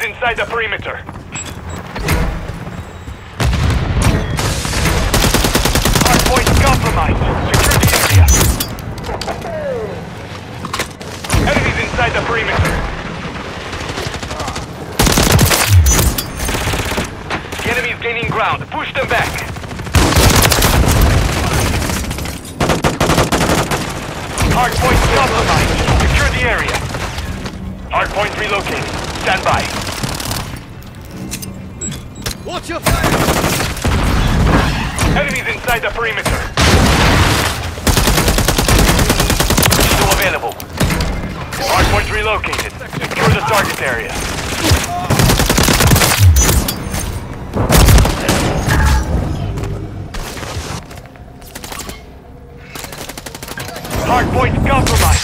Enemies inside the perimeter. Hardpoint compromised. Secure the area. Enemies inside the perimeter. The enemy's gaining ground. Push them back. Hardpoint compromised. Secure the area. Hardpoint relocated. Stand by. Watch your fire! Enemies inside the perimeter. Still available. Hardpoint relocated. Secure the target area. Hardpoint compromised.